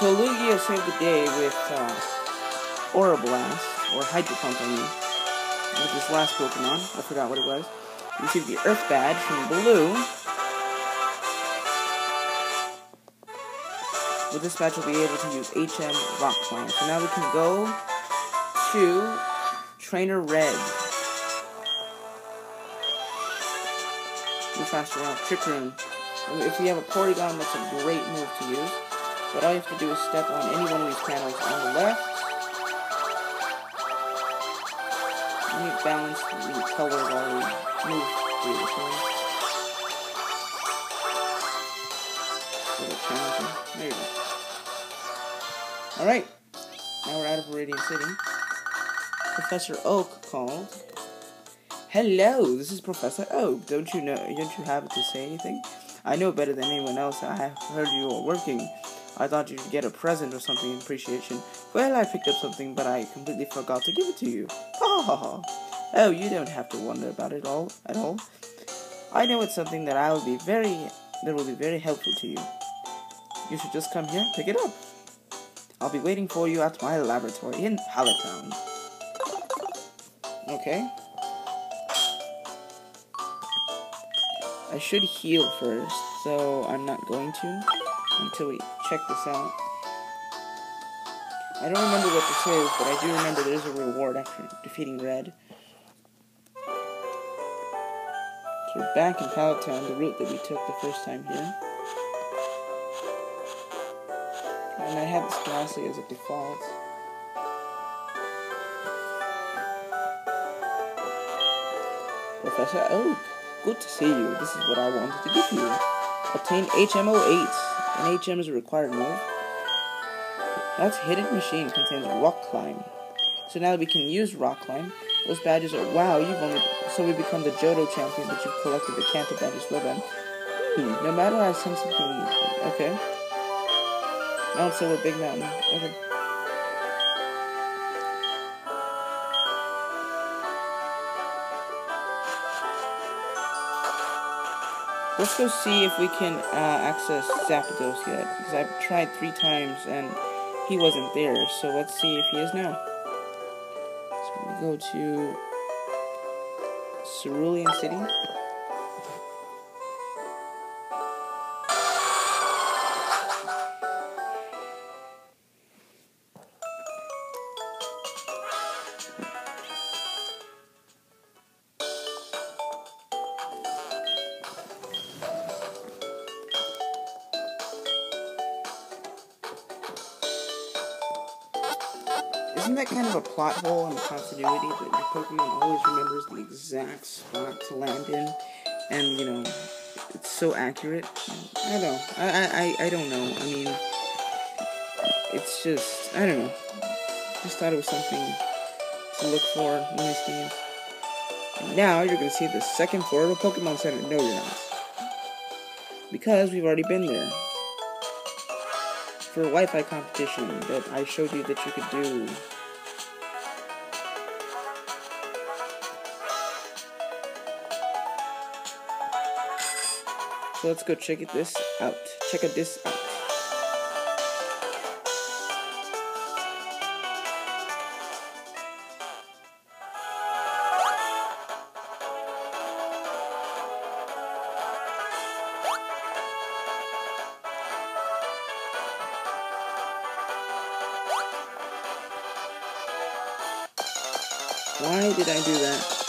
So Lugia saved the day with uh, Aeroblast, or Hydro Pump, I mean, with this last Pokemon. I forgot what it was. You received the Earth Badge from Blue. With this badge, you'll be able to use HM Rock Climb. So now we can go to Trainer Red. Move faster around Trick Room. If you have a Porygon, that's a great move to use. But all you have to do is step on any one of these panels on the left. You balance the color while you move through the thing. There you go. Alright. Now we're out of Viridian City. Professor Oak called. Hello, this is Professor Oak. Don't you know? Don't you have to say anything? I know better than anyone else. I have heard you are working I thought you'd get a present or something in appreciation. Well, I picked up something, but I completely forgot to give it to you. Ha ha ha. Oh, you don't have to wonder about it all at all. I know it's something that I will be very that will be very helpful to you. You should just come here, pick it up. I'll be waiting for you at my laboratory in Pallet Town. Okay. I should heal first, so I'm not going to until we check this out. I don't remember what this is, but I do remember there's a reward after defeating Red. So we're back in Pallet Town, the route that we took the first time here. And I have this Galaxy as a default. Professor Oak, good to see you. This is what I wanted to give you. Obtain HM08. An HM is a required move. That's Hidden Machine contains Rock Climb. So now we can use Rock Climb. Those badges are wow, you've only so we become the Johto champion, but you've collected the Kanto badges with them. Hmm. No matter I send something okay. Mount Silver Big Mountain. Okay. Let's go see if we can uh, access Zapdos yet, because I've tried three times and he wasn't there, so let's see if he is now. So we go to Cerulean City. Isn't that kind of a plot hole in the continuity that your Pokemon always remembers the exact spot to land in, and you know, it's so accurate? I don't know. I I I don't know. I mean, it's just I don't know. Just thought it was something to look for in these games. And now you're gonna see the second floor of a Pokemon Center. No, you're not, because we've already been there for Wi-Fi competition that I showed you that you could do. So let's go check this out. Check this out. Why did I do that?